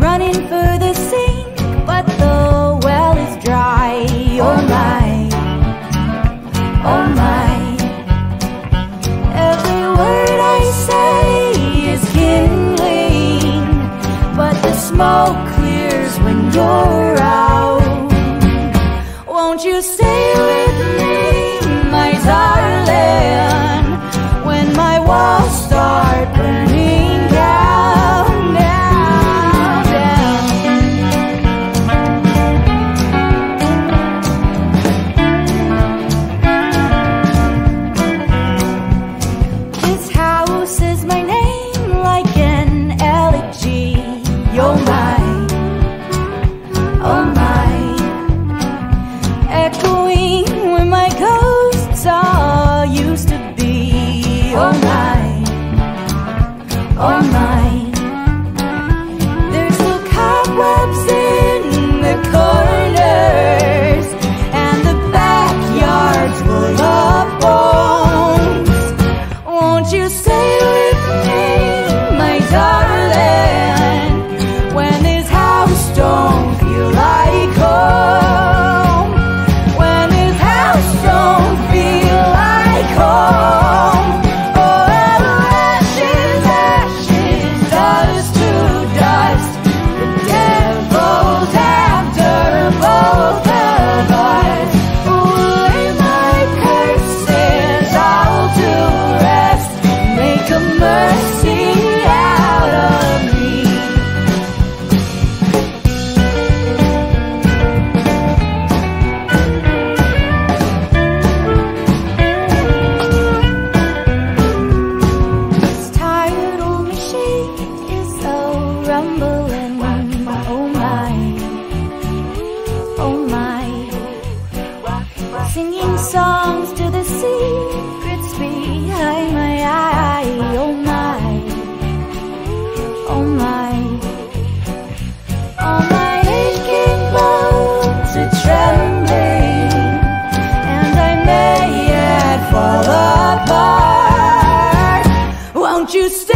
running for the sink, but the well is dry. Oh my, oh my. Every word I say is kindling, but the smoke clears when you're out. Won't you stay with me, my darling? say you stop?